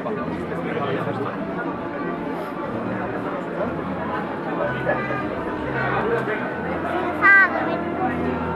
さあ、